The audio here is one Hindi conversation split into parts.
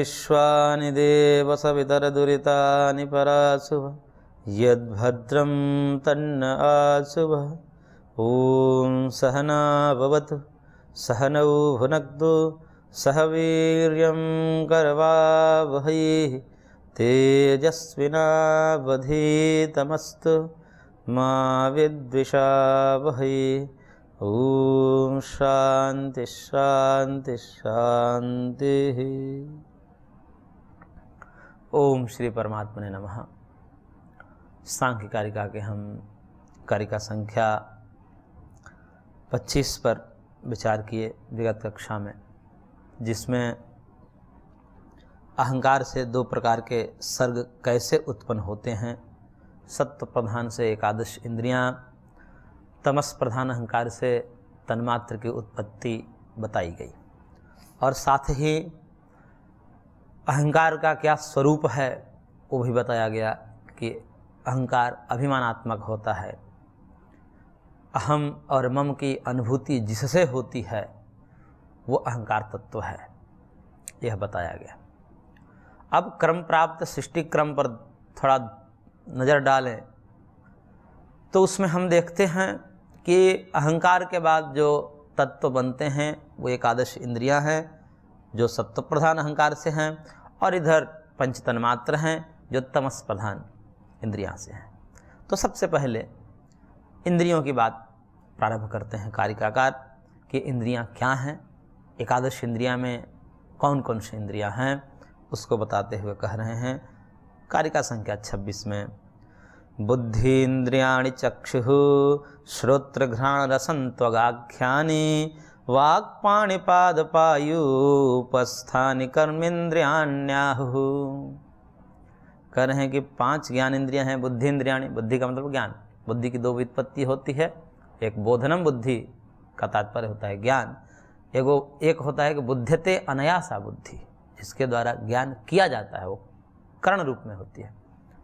विश्वानि देव सवितरदुरितानि पराशुभ, यद्भद्रं तन्न आशुभः। ॐ सहना सहनौ भुनक्तु सह वीर्यं करवावहै। तेजस्विनावधीतमस्तु, मा विद्विषावहै। ॐ शान्ति शान्ति, शान्तिः। ओम श्री परमात्मा ने नमः। सांख्य कारिका के हम कारिका संख्या 25 पर विचार किए विगत कक्षा में, जिसमें अहंकार से दो प्रकार के सर्ग कैसे उत्पन्न होते हैं सत्व प्रधान से एकादश इंद्रियाँ, तमस प्रधान अहंकार से तन्मात्र की उत्पत्ति बताई गई। और साथ ही अहंकार का क्या स्वरूप है, वो भी बताया गया कि अहंकार अभिमानात्मक होता है। अहम और मम की अनुभूति जिससे होती है, वो अहंकार तत्व है, यह बताया गया। अब क्रम प्राप्त सृष्टि क्रम पर थोड़ा नज़र डालें तो उसमें हम देखते हैं कि अहंकार के बाद जो तत्व बनते हैं, वो एकादश इंद्रियाँ हैं, जो सत्व प्रधान अहंकार से हैं और इधर पंच तन्मात्र हैं जो तमस प्रधान इंद्रियाँ से हैं। तो सबसे पहले इंद्रियों की बात प्रारंभ करते हैं कारिकाकार कि इंद्रियाँ क्या हैं, एकादश इंद्रिया में कौन कौन सी इंद्रियाँ हैं, उसको बताते हुए कह रहे हैं कारिका संख्या 26 में बुद्धीन्द्रियाणि चक्षुः श्रोत्रघ्राणरसन्त्वगाख्यानि वाक्पाणिपादपायूपस्थानि कर्मेन्द्रियाण्याहुः कह रहे हैं कि पाँच ज्ञान इंद्रियाँ हैं बुद्धि इंद्रियाणी बुद्धि का मतलब ज्ञान। बुद्धि की दो व्युत्पत्ति होती है। एक बोधनम बुद्धि का तात्पर्य होता है ज्ञान। एगो एक होता है कि बुद्धते अनयासा बुद्धि, जिसके द्वारा ज्ञान किया जाता है, वो कर्ण रूप में होती है।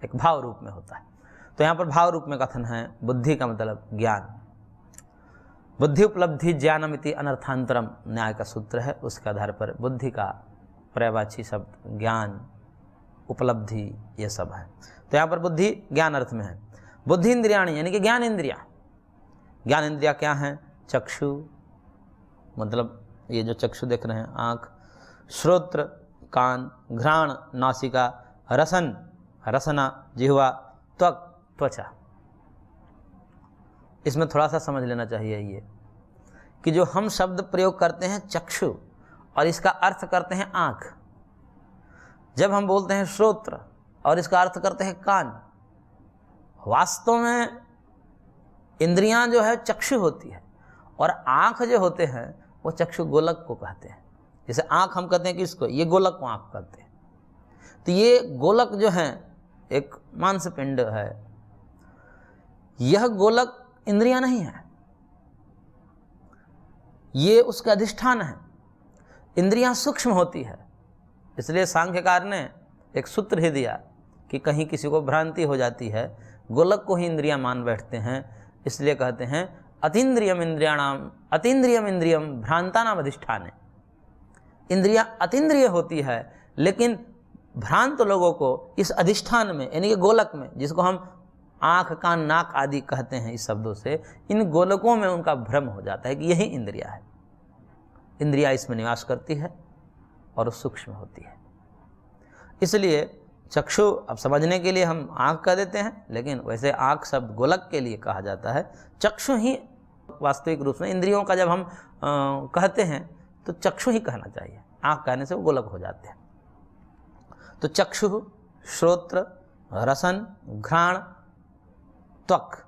एक भाव रूप में होता है। तो यहाँ पर भाव रूप में कथन है, बुद्धि का मतलब ज्ञान। बुद्धि उपलब्धि ज्ञानमिति अनर्थांतरम न्याय का सूत्र है। उसके आधार पर बुद्धि का पर्यावाची शब्द, ज्ञान, उपलब्धि, ये सब है। तो यहाँ पर बुद्धि ज्ञान अर्थ में है। बुद्धि इंद्रियाणी, यानी कि ज्ञान इंद्रिया। ज्ञान इंद्रिया क्या हैं? चक्षु मतलब ये जो चक्षु देख रहे हैं, आँख, श्रोत्र, कान, घ्राण, नासिका, रसन, रसना, जिहवा, त्वक, त्वचा। इसमें थोड़ा सा समझ लेना चाहिए ये, कि जो हम शब्द प्रयोग करते हैं चक्षु और इसका अर्थ करते हैं आँख। जब हम बोलते हैं श्रोत्र और इसका अर्थ करते हैं कान, वास्तव में इंद्रियाँ जो है चक्षु होती है और आँख जो होते हैं वो चक्षु गोलक को कहते हैं। जैसे आँख हम कहते हैं किसको ये गोलक को आँख कहते हैं। तो ये गोलक जो है, एक मांस पिंड है, यह गोलक इंद्रियाँ नहीं है। ये उसका अधिष्ठान है। इंद्रियाँ सूक्ष्म होती है। इसलिए सांख्यकार ने एक सूत्र ही दिया कि कहीं किसी को भ्रांति हो जाती है, गोलक को ही इंद्रियाँ मान बैठते हैं। इसलिए कहते हैं, अतीन्द्रियम इंद्रियाणाम, अतीन्द्रियम इंद्रियम भ्रांता नाम अधिष्ठान है। इंद्रियाँ अतीन्द्रिय होती है, लेकिन भ्रांत लोगों को इस अधिष्ठान में, यानी कि गोलक में, जिसको हम आँख कान नाक आदि कहते हैं इस शब्दों से इन गोलकों में उनका भ्रम हो जाता है कि यही इंद्रिया है। इंद्रिया इसमें निवास करती है और सूक्ष्म होती है। इसलिए चक्षु अब समझने के लिए हम आँख कह देते हैं लेकिन वैसे आँख शब्द गोलक के लिए कहा जाता है। चक्षु ही वास्तविक रूप में इंद्रियों का जब हम आ, कहते हैं तो चक्षु ही कहना चाहिए। आँख कहने से वो गोलक हो जाते हैं। तो चक्षु श्रोत्र रसन घ्राण त्वक,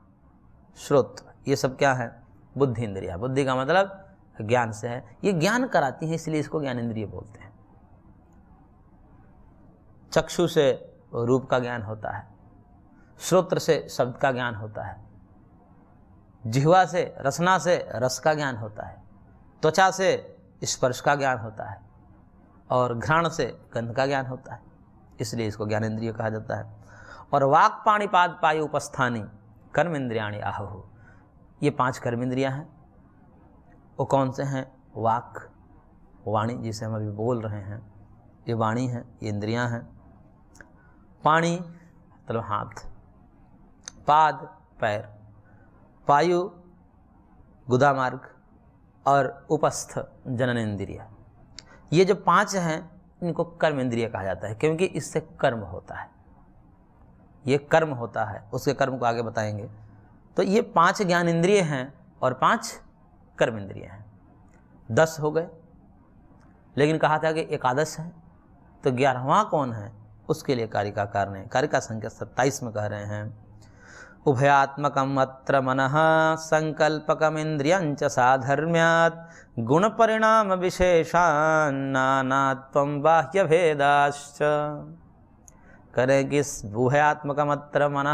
श्रोत, ये सब क्या है? बुद्धि इंद्रिया। बुद्धि का मतलब ज्ञान से है। ये ज्ञान कराती है, इसलिए इसको ज्ञान इंद्रिय बोलते हैं। चक्षु से रूप का ज्ञान होता है। श्रोत्र से शब्द का ज्ञान होता है। जिहवा से रसना से रस का ज्ञान होता है। त्वचा से स्पर्श का ज्ञान होता है। और घ्राण से गंध का ज्ञान होता है। इसलिए इसको ज्ञान इंद्रिय कहा जाता है। और वाक पाणीपाद पायु उपस्थानी कर्म इंद्रियाणी आहु। ये पाँच कर्म इंद्रियाँ हैं। वो कौन से हैं? वाक, वाणी जिसे हम अभी बोल रहे हैं। ये वाणी है, ये इंद्रियाँ हैं। पाणी मतलब हाथ। पाद, पैर। पायु गुदा मार्ग और उपस्थ जनन इंद्रिय ये जो पाँच हैं, इनको कर्म इंद्रिय कहा जाता है, क्योंकि इससे कर्म होता है। ये कर्म होता है, उसके कर्म को आगे बताएँगे। तो ये पाँच ज्ञान इंद्रिय हैं और पाँच कर्म इंद्रिय हैं। दस हो गए, लेकिन कहा था कि एकादश है तो ग्यारहवा कौन है? उसके लिए कारिकाकार ने, कारिका संख्या सत्ताईस में कह रहे हैं, उभयात्मकम अत्र मन संकल्पकम इंद्रियंच साधर्म्यात परिणाम विशेषान्नात्व बाह्य भेदाश्च करें कि उभयात्मकम अत्र मन?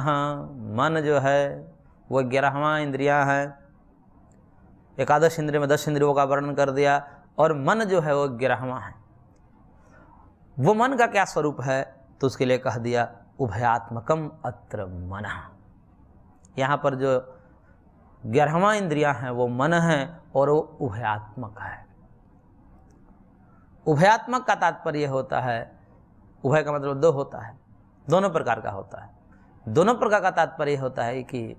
मन जो है, वो ग्यारहवा इंद्रियाँ हैं। एकादश इंद्रिय में दस इंद्रियों का वर्णन कर दिया और मन जो है, वो ग्यारहवा है। वो मन का क्या स्वरूप है? तो उसके लिए कह दिया, उभयात्मकम अत्र मन। यहाँ पर जो ग्यारहवा इंद्रियाँ हैं, वो मन है और वो उभयात्मक है। उभयात्मक का तात्पर्य होता है, उभय का मतलब दो होता है। दोनों प्रकार का होता है। दोनों प्रकार का तात्पर्य होता है कि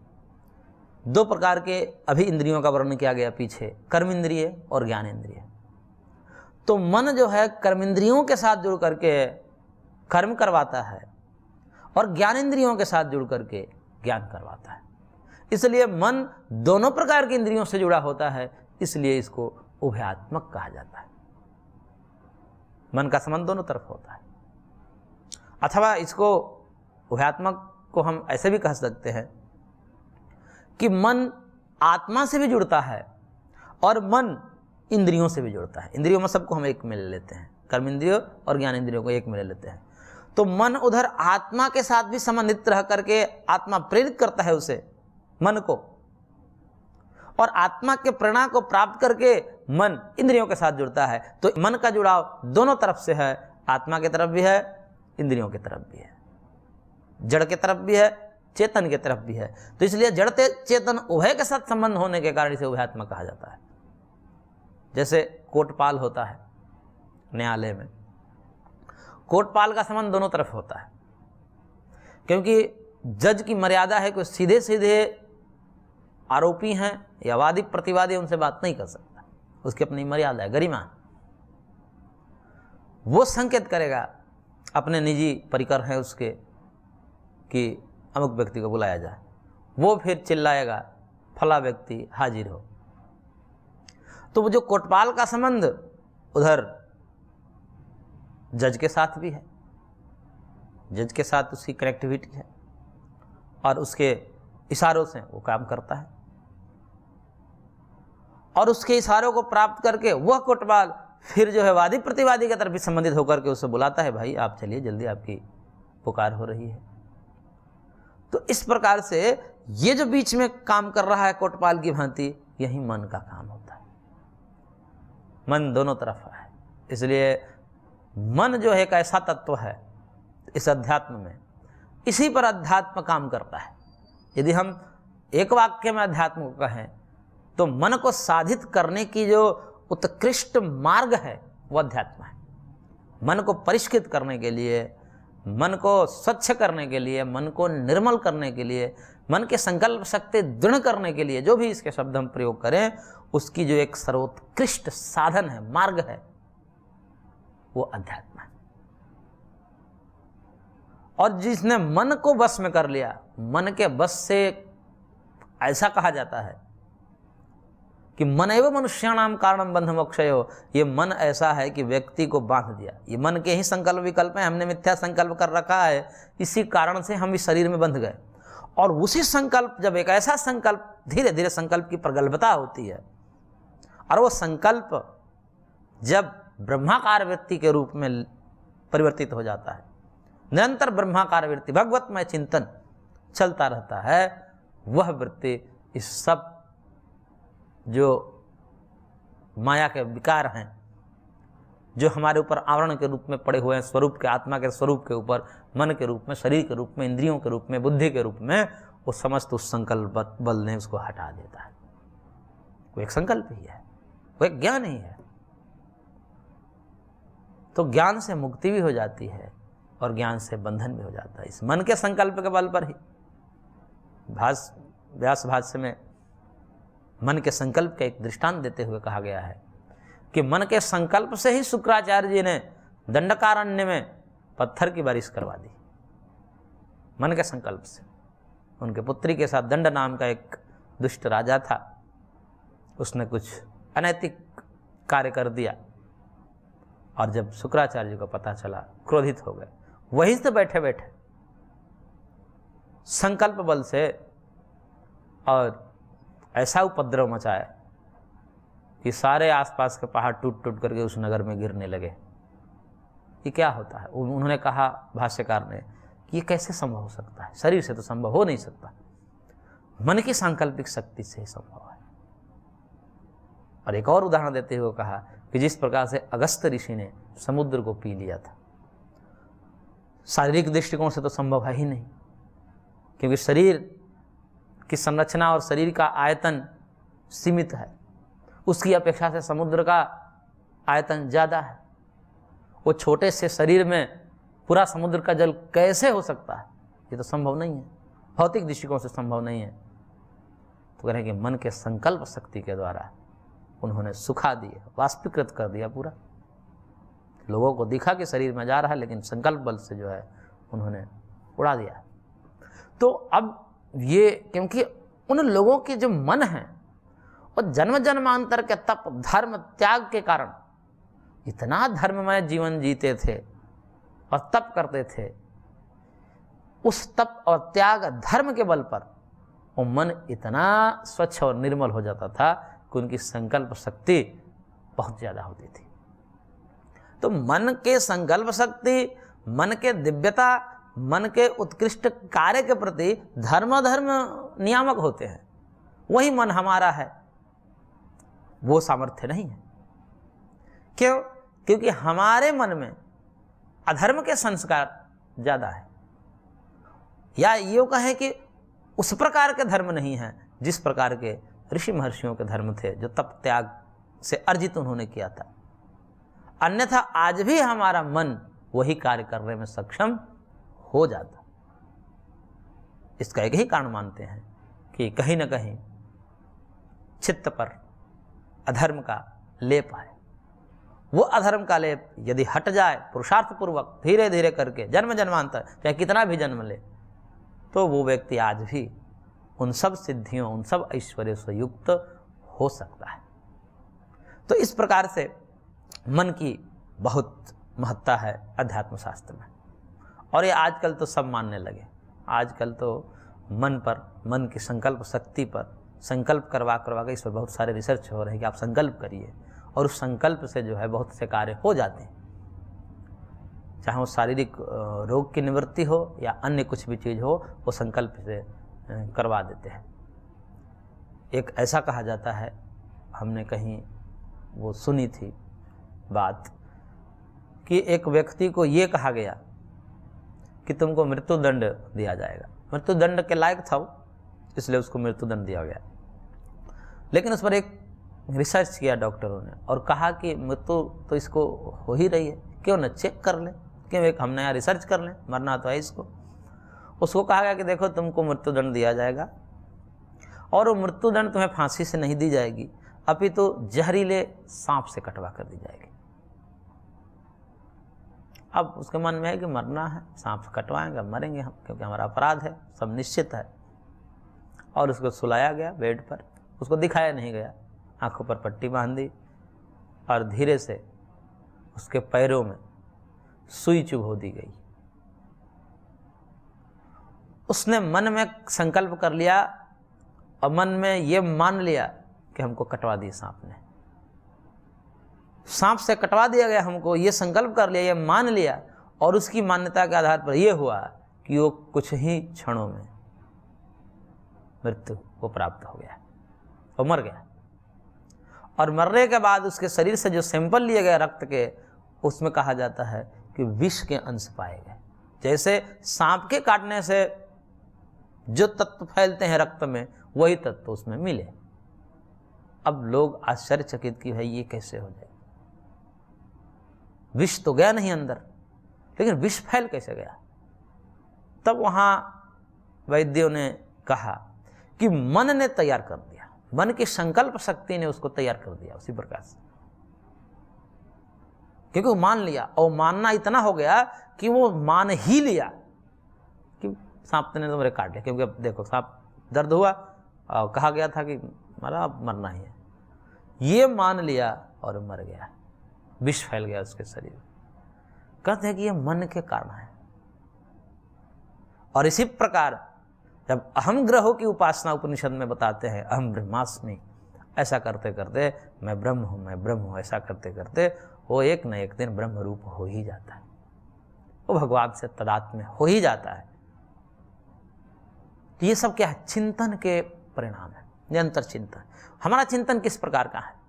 दो प्रकार के अभी इंद्रियों का वर्णन किया गया पीछे, कर्म इंद्रिय और ज्ञान इंद्रिय। तो मन जो है, कर्म इंद्रियों के साथ जुड़ करके कर्म करवाता है और ज्ञान इंद्रियों के साथ जुड़ करके ज्ञान करवाता है। इसलिए मन दोनों प्रकार के इंद्रियों से जुड़ा होता है, इसलिए इसको उभयात्मक कहा जाता है। मन का संबंध दोनों तरफ़ होता है। अथवा इसको उभयात्मक को हम ऐसे भी कह सकते हैं कि मन आत्मा से भी जुड़ता है और मन इंद्रियों से भी जुड़ता है। इंद्रियों में सबको हम एक में ले लेते हैं। कर्म इंद्रियों और ज्ञान इंद्रियों को एक में ले लेते हैं। तो मन उधर आत्मा के साथ भी संबंधित रह करके आत्मा प्रेरित करता है उसे, मन को। और आत्मा के प्रेरणा को प्राप्त करके मन इंद्रियों के साथ जुड़ता है। तो मन का जुड़ाव दोनों तरफ़ से है, आत्मा की तरफ़ भी है इंद्रियों की तरफ़ भी है। जड़ की तरफ़ भी है, चेतन की तरफ़ भी है। तो इसलिए जड़ चेतन उभय के साथ संबंध होने के कारण इसे उभयात्मक कहा जाता है। जैसे कोटपाल होता है न्यायालय में। कोटपाल का संबंध दोनों तरफ़ होता है। क्योंकि जज की मर्यादा है कि सीधे सीधे आरोपी हैं या वादी प्रतिवादी, उनसे बात नहीं कर सकता। उसकी अपनी मर्यादा है, गरिमा। वो संकेत करेगा अपने निजी परिकर हैं उसके कि अमुक व्यक्ति को बुलाया जाए। वो फिर चिल्लाएगा, फला व्यक्ति हाजिर हो। तो वो जो कोटपाल का संबंध उधर जज के साथ भी है। जज के साथ उसकी कनेक्टिविटी है और उसके इशारों से वो काम करता है। और उसके इशारों को प्राप्त करके वह कोटपाल फिर जो है वादी प्रतिवादी की तरफ़ भी संबंधित होकर के उसे बुलाता है, भाई, आप चलिए, जल्दी आपकी पुकार हो रही है। तो इस प्रकार से ये जो बीच में काम कर रहा है कोटपाल की भांति, यही मन का काम होता है। मन दोनों तरफ़ है। इसलिए मन जो है एक ऐसा तत्व है, इस अध्यात्म में, इसी पर अध्यात्म काम करता है। यदि हम एक वाक्य में अध्यात्म को कहें तो मन को साधित करने की जो उत्कृष्ट मार्ग है, वो अध्यात्म है। मन को परिष्कृत करने के लिए, मन को स्वच्छ करने के लिए, मन को निर्मल करने के लिए, मन के संकल्प शक्ति दृढ़ करने के लिए, जो भी इसके शब्द हम प्रयोग करें, उसकी जो एक सर्वोत्कृष्ट साधन है, मार्ग है, वो अध्यात्म है। और जिसने मन को बस में कर लिया, मन के बस से ऐसा कहा जाता है कि मन एवं मनुष्याणाम कारण बंध मोक्षय ये मन ऐसा है कि व्यक्ति को बाँध दिया। ये मन के ही संकल्प विकल्प हैं, हमने मिथ्या संकल्प कर रखा है, इसी कारण से हम इस शरीर में बंध गए। और उसी संकल्प, जब एक ऐसा संकल्प धीरे धीरे संकल्प की प्रगल्भता होती है, और वो संकल्प जब ब्रह्माकार वृत्ति के रूप में परिवर्तित हो जाता है, निरंतर ब्रह्माकार वृत्ति, भगवतमय चिंतन चलता रहता है, वह वृत्ति इस सब जो माया के विकार हैं, जो हमारे ऊपर आवरण के रूप में पड़े हुए हैं, स्वरूप के, आत्मा के स्वरूप के ऊपर, मन के रूप में, शरीर के रूप में, इंद्रियों के रूप में, बुद्धि के रूप में, वो समस्त उस संकल्प बल ने उसको हटा देता है। वो एक संकल्प ही है, वो एक ज्ञान ही है। तो ज्ञान से मुक्ति भी हो जाती है और ज्ञान से बंधन भी हो जाता है। इस मन के संकल्प के बल पर ही। भाष व्यास भाष्य में मन के संकल्प का एक दृष्टांत देते हुए कहा गया है कि मन के संकल्प से ही शुक्राचार्य जी ने दंडकारण्य में पत्थर की बारिश करवा दी। मन के संकल्प से। उनके पुत्री के साथ दंड नाम का एक दुष्ट राजा था। उसने कुछ अनैतिक कार्य कर दिया और जब शुक्राचार्य जी को पता चला, क्रोधित हो गए। वहीं से बैठे बैठे संकल्प बल से और ऐसा उपद्रव मचाया कि सारे आसपास के पहाड़ टूट टूट करके उस नगर में गिरने लगे। ये क्या होता है? उन्होंने कहा, भाष्यकार ने कि ये कैसे संभव हो सकता है? शरीर से तो संभव हो नहीं सकता। मन की सांकल्पिक शक्ति से ही संभव है। और एक और उदाहरण देते हुए कहा कि जिस प्रकार से अगस्त ऋषि ने समुद्र को पी लिया था, शारीरिक दृष्टिकोण से तो संभव है ही नहीं, क्योंकि शरीर की संरचना और शरीर का आयतन सीमित है। उसकी अपेक्षा से समुद्र का आयतन ज़्यादा है। वो छोटे से शरीर में पूरा समुद्र का जल कैसे हो सकता है? ये तो संभव नहीं है। भौतिक दृष्टिकोण से संभव नहीं है। तो कह रहे हैं कि मन के संकल्प शक्ति के द्वारा उन्होंने सुखा दिए वाष्पीकृत कर दिया पूरा। लोगों को दिखा कि शरीर में जा रहा है, लेकिन संकल्प बल से जो है उन्होंने उड़ा दिया। तो अब ये, क्योंकि उन लोगों के जो मन है और जन्म जन्मांतर के तप, धर्म, त्याग के कारण इतना धर्ममय जीवन जीते थे और तप करते थे, उस तप और त्याग, धर्म के बल पर वो मन इतना स्वच्छ और निर्मल हो जाता था कि उनकी संकल्प शक्ति बहुत ज़्यादा होती थी। तो मन के संकल्प शक्ति, मन के दिव्यता मन के उत्कृष्ट कार्य के प्रति धर्म धर्म नियामक होते हैं। वही मन हमारा है। वो सामर्थ्य नहीं है। क्यों? क्योंकि हमारे मन में अधर्म के संस्कार ज़्यादा है। या ये कहें कि उस प्रकार के धर्म नहीं है, जिस प्रकार के ऋषि महर्षियों के धर्म थे, जो तप त्याग से अर्जित उन्होंने किया था। अन्यथा आज भी हमारा मन वही कार्य करने में सक्षम हो जाता। इसका एक ही कारण मानते हैं कि कहीं ना कहीं चित्त पर अधर्म का लेप है वो अधर्म का लेप यदि हट जाए पुरुषार्थ पूर्वक धीरे धीरे करके जन्म जन्मांतर चाहे कितना भी जन्म ले तो वो व्यक्ति आज भी उन सब सिद्धियों, उन सब ऐश्वर्य से युक्त हो सकता है। तो इस प्रकार से मन की बहुत महत्ता है अध्यात्म शास्त्र में। और ये आजकल तो सब मानने लगे। आजकल तो मन पर, मन की संकल्प शक्ति पर, संकल्प करवा करवा के इस पर बहुत सारे रिसर्च हो रहे हैं कि आप संकल्प करिए और उस संकल्प से जो है बहुत से कार्य हो जाते हैं। चाहे वो शारीरिक रोग की निवृत्ति हो या अन्य कुछ भी चीज़ हो, वो संकल्प से करवा देते हैं। एक ऐसा कहा जाता है, हमने कहीं वो सुनी थी बात कि एक व्यक्ति को ये कहा गया कि तुमको मृत्यु दंड दिया जाएगा। मृत्यु दंड के लायक था वो, इसलिए उसको मृत्यु दंड दिया गया। लेकिन उस पर एक रिसर्च किया डॉक्टरों ने और कहा कि मृत्यु तो इसको हो ही रही है। क्यों न चेक कर लें? क्यों एक हम नया रिसर्च कर लें? मरना तो है इसको। उसको कहा गया कि देखो, तुमको मृत्युदंड दिया जाएगा और वो मृत्युदंड तुम्हें फांसी से नहीं दी जाएगी अभी तो जहरीले सांप से कटवा कर दी जाएगी। अब उसके मन में है कि मरना है, सांप कटवाएँगे मरेंगे हम, क्योंकि हमारा अपराध है, सब निश्चित है। और उसको सुलाया गया बेड पर, उसको दिखाया नहीं गया। आँखों पर पट्टी बाँध दी और धीरे से उसके पैरों में सुई चुभो दी गई। उसने मन में संकल्प कर लिया और मन में ये मान लिया कि हमको कटवा दिए सांप ने। सांप से कटवा दिया गया हमको, ये संकल्प कर लिया, ये मान लिया और उसकी मान्यता के आधार पर यह हुआ कि वो कुछ ही क्षणों में मृत्यु को प्राप्त हो गया और मर गया। और मरने के बाद उसके शरीर से जो सैंपल लिए गए रक्त के, उसमें कहा जाता है कि विष के अंश पाए गए। जैसे सांप के काटने से जो तत्व फैलते हैं रक्त में, वही तत्व उसमें मिले। अब लोग आश्चर्यचकित कि भाई ये कैसे हो जाए विष तो गया नहीं अंदर, लेकिन विष फैल कैसे गया? तब वहाँ वैद्यों ने कहा कि मन ने तैयार कर दिया, मन की संकल्प शक्ति ने उसको तैयार कर दिया उसी प्रकार से। क्योंकि वो मान लिया, और मानना इतना हो गया कि वो मान ही लिया कि सांप ने तो मेरे काट लिया, क्योंकि अब देखो सांप दर्द हुआ, और कहा गया था कि मरा, अब मरना ही है। ये मान लिया और मर गया। विष फैल गया उसके शरीर कहते हैं कि यह मन के कारण है। और इसी प्रकार जब अहम ग्रहों की उपासना उपनिषद में बताते हैं, अहम ब्रह्मास्मि, ऐसा करते करते मैं ब्रह्म हूँ, मैं ब्रह्म हूँ, ऐसा करते करते वो एक न एक दिन ब्रह्म रूप हो ही जाता है। वो भगवान से तदात्म्य हो ही जाता है। तो ये सब क्या है? चिंतन के परिणाम है, निरंतर चिंतन। हमारा चिंतन किस प्रकार का है?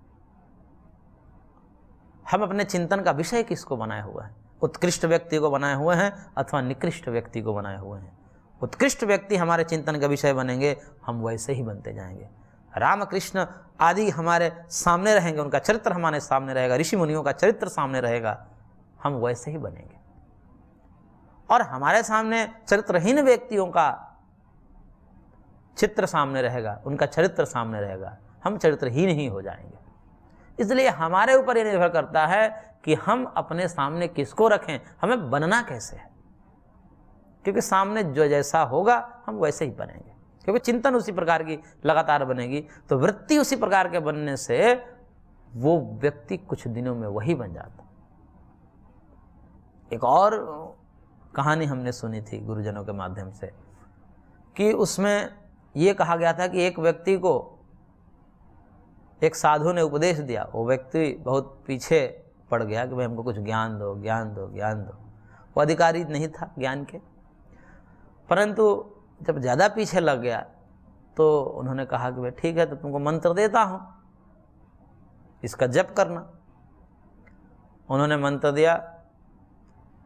हम अपने चिंतन का विषय किसको बनाए हुए हैं? उत्कृष्ट व्यक्ति को बनाए हुए हैं अथवा निकृष्ट व्यक्ति को बनाए हुए हैं? उत्कृष्ट व्यक्ति हमारे चिंतन का विषय बनेंगे, हम वैसे ही बनते जाएँगे। रामकृष्ण आदि हमारे सामने रहेंगे, उनका चरित्र हमारे सामने रहेगा ऋषि मुनियों का चरित्र सामने रहेगा, हम वैसे ही बनेंगे। और हमारे सामने चरित्रहीन व्यक्तियों का चित्र सामने रहेगा, उनका चरित्र सामने रहेगा, हम चरित्रहीन ही हो जाएँगे। इसलिए हमारे ऊपर यह निर्भर करता है कि हम अपने सामने किसको रखें, हमें बनना कैसे है। क्योंकि सामने जो जैसा होगा, हम वैसे ही बनेंगे। क्योंकि चिंतन उसी प्रकार की लगातार बनेगी तो वृत्ति उसी प्रकार के बनने से वो व्यक्ति कुछ दिनों में वही बन जाता। एक और कहानी हमने सुनी थी गुरुजनों के माध्यम से, कि उसमें ये कहा गया था कि एक व्यक्ति को एक साधु ने उपदेश दिया, वो व्यक्ति बहुत पीछे पड़ गया कि भाई हमको कुछ ज्ञान दो ज्ञान दो ज्ञान दो। वो अधिकारी नहीं था ज्ञान के। परंतु जब ज़्यादा पीछे लग गया तो उन्होंने कहा कि भाई ठीक है तो तुमको मंत्र देता हूँ। इसका जप करना। उन्होंने मंत्र दिया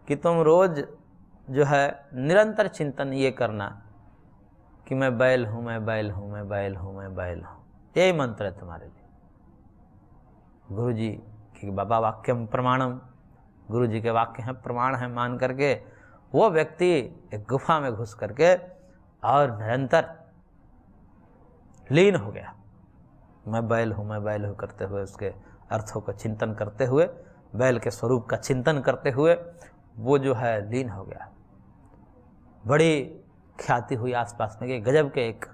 कि तुम रोज़ जो है निरंतर चिंतन ये करना कि मैं बैल हूँ, मैं बैल हूँ, मैं बैल हूँ, मैं बैल हूँ। यही मंत्र है तुम्हारे लिए। गुरु जी की बाबा वाक्यम प्रमाणम गुरु जी के वाक्य हैं, प्रमाण हैं मान करके, वो व्यक्ति एक गुफा में घुस करके और निरंतर लीन हो गया। मैं बैल हूँ, मैं बैल हूँ करते हुए, उसके अर्थों का चिंतन करते हुए, बैल के स्वरूप का चिंतन करते हुए, वो जो है लीन हो गया। बड़ी ख्याति हुई आसपास में कि गजब के एक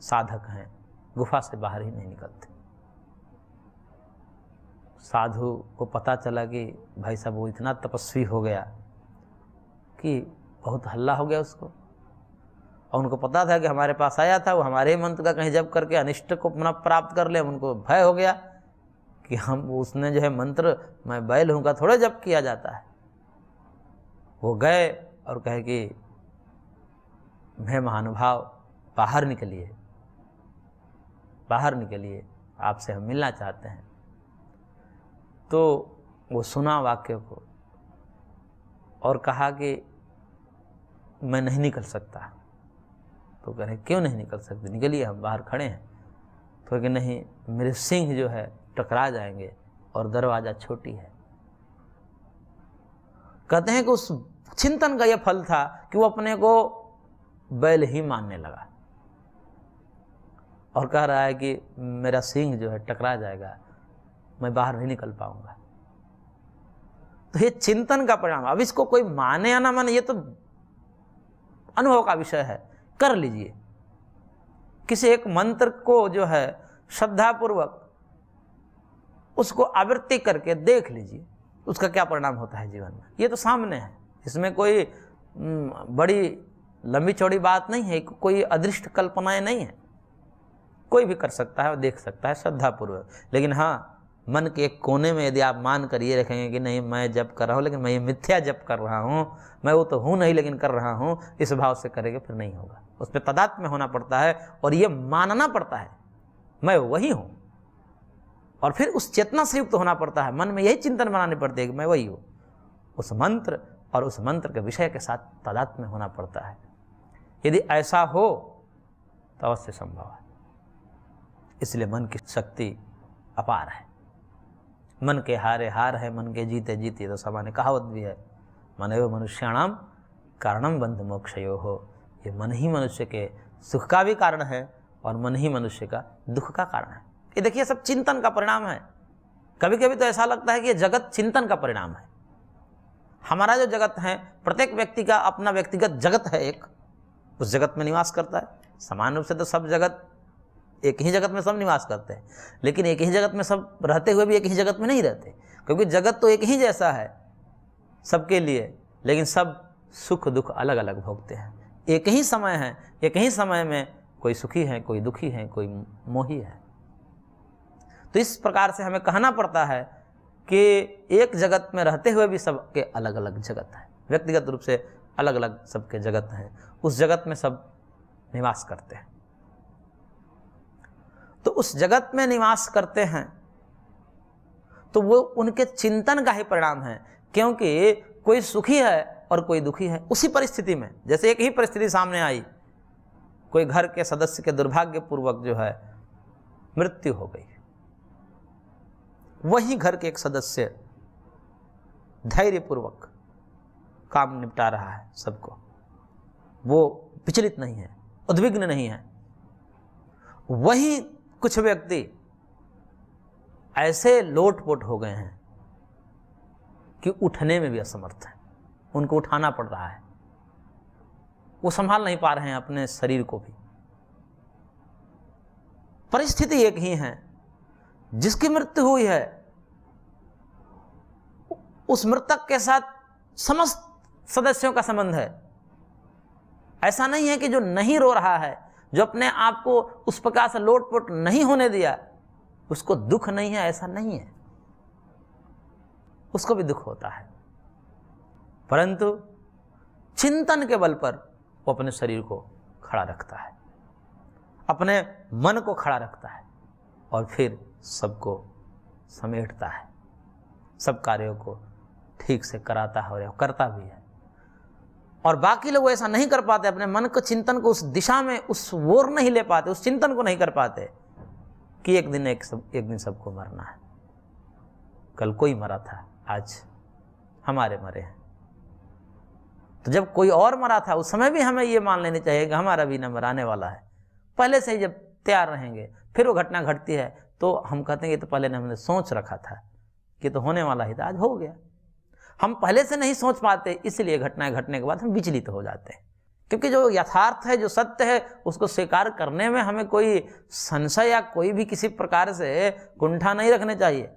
साधक हैं, गुफा से बाहर ही नहीं निकलते। साधु को पता चला कि भाई साहब वो इतना तपस्वी हो गया कि बहुत हल्ला हो गया उसको। और उनको पता था कि हमारे पास आया था, वो हमारे ही मंत्र का कहीं जब करके अनिष्ट को पुनः प्राप्त कर ले, उनको भय हो गया कि हम उसने जो है मंत्र, मैं बैल हूँ का थोड़ा जब किया जाता है। वो गए और कहे कि मैं महानुभाव, बाहर निकलिए बाहर निकलिए, आपसे हम मिलना चाहते हैं। तो वो सुना वाक्य को और कहा कि मैं नहीं निकल सकता। तो कह रहे, क्यों नहीं निकल सकते? निकलिए, हम बाहर खड़े हैं। तो कि नहीं, मेरे सिंह जो है, टकरा जाएँगे और दरवाज़ा छोटी है। कहते हैं कि उस चिंतन का यह फल था कि वो अपने को बैल ही मानने लगा और कह रहा है कि मेरा सिंह जो है, टकरा जाएगा मैं बाहर नहीं निकल पाऊँगा। तो ये चिंतन का परिणाम, अब इसको कोई माने या ना माने, ये तो अनुभव का विषय है। कर लीजिए। किसी एक मंत्र को जो है, श्रद्धापूर्वक उसको आवृत्ति करके देख लीजिए, उसका क्या परिणाम होता है जीवन में। ये तो सामने है। इसमें कोई बड़ी लंबी चौड़ी बात नहीं है, कोई अदृष्ट कल्पनाएँ नहीं है। कोई भी कर सकता है और देख सकता है श्रद्धापूर्वक। लेकिन हाँ मन के एक कोने में यदि आप मान कर ये रखेंगे कि नहीं, मैं जब कर रहा हूँ, लेकिन मैं ये मिथ्या जब कर रहा हूँ, मैं वो तो हूँ नहीं लेकिन कर रहा हूँ, इस भाव से करेंगे, फिर नहीं होगा। उस पर तदात्म में होना पड़ता है और ये मानना पड़ता है, मैं वही हूँ। और फिर उस चेतना से युक्त होना पड़ता है, मन में यही चिंतन बनानी पड़ती है कि मैं वही हूँ। उस मंत्र और उस मंत्र के विषय के साथ तदात्म में होना पड़ता है। यदि ऐसा हो तो अवश्य संभव है। इसलिए मन की शक्ति अपार है। मन के हारे हार है, मन के जीते जीते तो सामान्य कहावत भी है, मन एवं मनुष्याणाम कारणम बंध मोक्षयो। हो ये मन ही मनुष्य के सुख का भी कारण है और मन ही मनुष्य का दुख का कारण है। ये देखिए, सब चिंतन का परिणाम है। कभी कभी तो ऐसा लगता है कि ये जगत चिंतन का परिणाम है। हमारा जो जगत है, प्रत्येक व्यक्ति का अपना व्यक्तिगत जगत है एक। उस जगत में निवास करता है। समान रूप से तो सब जगत एक ही जगत में सब निवास करते हैं। लेकिन एक ही जगत में सब रहते हुए भी एक ही जगत में नहीं रहते। क्योंकि जगत तो एक ही जैसा है सबके लिए, लेकिन सब सुख दुख अलग अलग भोगते हैं। एक ही समय है, एक ही समय में कोई सुखी है, कोई दुखी है, कोई मोही है। तो इस प्रकार से हमें कहना पड़ता है कि एक जगत में रहते हुए भी सबके अलग अलग जगत है। व्यक्तिगत रूप से अलग अलग सबके जगत हैं। उस जगत में सब निवास करते हैं। तो उस जगत में निवास करते हैं तो वो उनके चिंतन का ही परिणाम है, क्योंकि कोई सुखी है और कोई दुखी है, उसी परिस्थिति में। जैसे एक ही परिस्थिति सामने आई, कोई घर के सदस्य के दुर्भाग्यपूर्वक जो है, मृत्यु हो गई। वही घर के एक सदस्य धैर्यपूर्वक काम निपटा रहा है सबको। वो विचलित नहीं है, उद्विग्न नहीं है। वही कुछ व्यक्ति ऐसे लोटपोट हो गए हैं कि उठने में भी असमर्थ है। उनको उठाना पड़ रहा है। वो संभाल नहीं पा रहे हैं अपने शरीर को भी। परिस्थिति एक ही है। जिसकी मृत्यु हुई है, उस मृतक के साथ समस्त सदस्यों का संबंध है। ऐसा नहीं है कि जो नहीं रो रहा है जो अपने आप को उस प्रकार से लोटपोट नहीं होने दिया, उसको दुख नहीं है, ऐसा नहीं है। उसको भी दुख होता है। परंतु चिंतन के बल पर वो अपने शरीर को खड़ा रखता है। अपने मन को खड़ा रखता है और फिर सबको समेटता है। सब कार्यों को ठीक से कराता है और करता भी है। और बाकी लोग ऐसा नहीं कर पाते, अपने मन को, चिंतन को उस दिशा में, उस वोर नहीं ले पाते, उस चिंतन को नहीं कर पाते कि एक दिन एक सब, एक दिन सबको मरना है। कल कोई मरा था, आज हमारे मरे हैं। तो जब कोई और मरा था, उस समय भी हमें ये मान लेनी चाहिए कि हमारा भी नंबर आने वाला है। पहले से ही जब तैयार रहेंगे, फिर वो घटना घटती है तो हम कहते हैं कि तो पहले ने हमने सोच रखा था कि तो होने वाला ही था, आज हो गया। हम पहले से नहीं सोच पाते, इसलिए घटनाएँ घटने के बाद हम विचलित हो जाते हैं। क्योंकि जो यथार्थ है, जो सत्य है, उसको स्वीकार करने में हमें कोई संशय या कोई भी किसी प्रकार से कुंठा नहीं रखने चाहिए।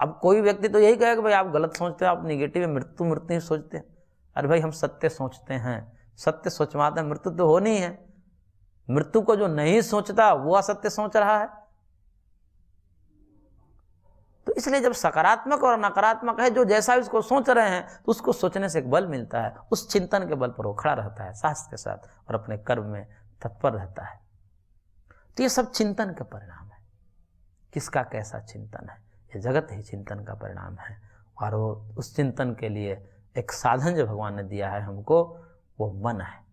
अब कोई व्यक्ति तो यही कहेगा, भाई आप गलत सोचते हो, आप निगेटिव मृत्यु मृत्यु ही सोचते हैं। अरे भाई, हम सत्य सोचते हैं। सत्य सोचवाते हैं, मृत्यु तो होनी है। मृत्यु को जो नहीं सोचता, वो असत्य सोच रहा है तो इसलिए जब सकारात्मक और नकारात्मक है, जो जैसा उसको सोच रहे हैं तो उसको सोचने से एक बल मिलता है, उस चिंतन के बल पर वो खड़ा रहता है, साहस के साथ और अपने कर्म में तत्पर रहता है। तो ये सब चिंतन का परिणाम है। किसका कैसा चिंतन है? ये जगत ही चिंतन का परिणाम है। और वो उस चिंतन के लिए एक साधन जो भगवान ने दिया है हमको, वो मन है।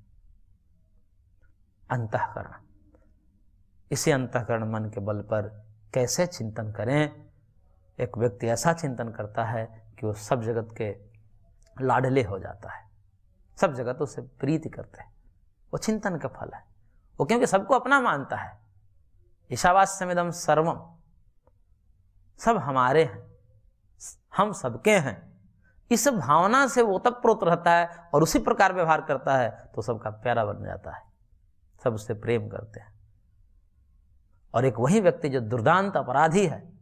अंतकरण। इसी अंतकरण मन के बल पर कैसे चिंतन करें? एक व्यक्ति ऐसा चिंतन करता है कि वो सब जगत के लाडले हो जाता है। सब जगत उसे प्रीति करते हैं। वो चिंतन का फल है। वो क्योंकि सबको अपना मानता है। ईशावास्यमिदम सर्वम। सब हमारे हैं। हम सबके हैं। इस भावना से वो तब प्रोत रहता है और उसी प्रकार व्यवहार करता है तो सबका प्यारा बन जाता है। सब उससे प्रेम करते हैं। और एक वही व्यक्ति जो दुर्दांत अपराधी है।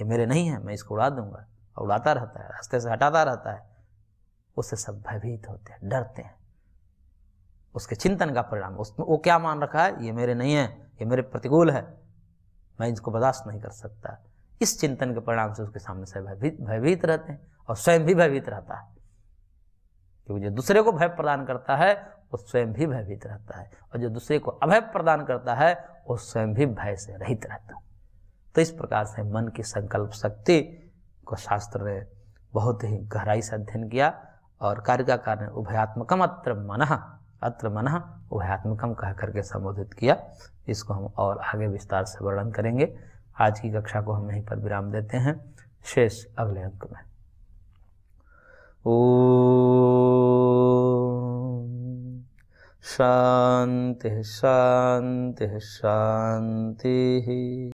ये मेरे नहीं है, मैं इसको उड़ा दूँगा। और उड़ाता रहता है, रास्ते से हटाता रहता है। उससे सब भयभीत होते हैं, डरते हैं। उसके चिंतन का परिणाम, उस, वो क्या मान रखा है? ये मेरे नहीं है, ये मेरे प्रतिकूल है। मैं इसको बर्दाश्त नहीं कर सकता। इस चिंतन के परिणाम से उसके सामने से भयभीत भयभीत रहते हैं और स्वयं भी भयभीत रहता है। क्योंकि जो दूसरे को भय प्रदान करता है, वो स्वयं भी भयभीत रहता है। और जो दूसरे को अभय प्रदान करता है, वो स्वयं भी भय से रहित रहता है। तो इस प्रकार से मन की संकल्प शक्ति को शास्त्र ने बहुत ही गहराई से अध्ययन किया और कार्यकाकार ने उभयात्मकम अत्र मन अत्र मन उभयात्मकम कह करके संबोधित किया। इसको हम और आगे विस्तार से वर्णन करेंगे। आज की कक्षा को हम यहीं पर विराम देते हैं। शेष अगले अंक में। ओ शांति शांति शांति।